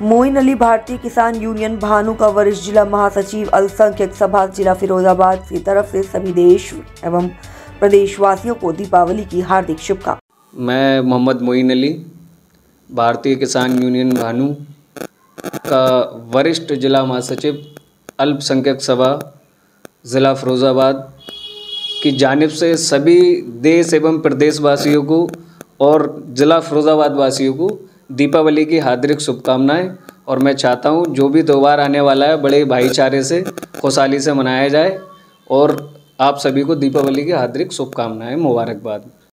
मोइन अली भारतीय किसान यूनियन भानु का वरिष्ठ जिला महासचिव अल्पसंख्यक सभा, जिला फिरोजाबाद की तरफ़ से सभी देश एवं प्रदेशवासियों को दीपावली की हार्दिक शुभकामनाएँ। मैं मोहम्मद मोइन अली, भारतीय किसान यूनियन भानु का वरिष्ठ जिला महासचिव, अल्पसंख्यक सभा, ज़िला फिरोज़ाबाद की जानब से सभी देश एवं प्रदेशवासियों को और ज़िला फिरोज़ाबाद वासियों को दीपावली की हार्दिक शुभकामनाएँ और मैं चाहता हूँ जो भी त्यौहार आने वाला है बड़े भाईचारे से, खुशहाली से मनाया जाए और आप सभी को दीपावली की हार्दिक शुभकामनाएँ, मुबारकबाद।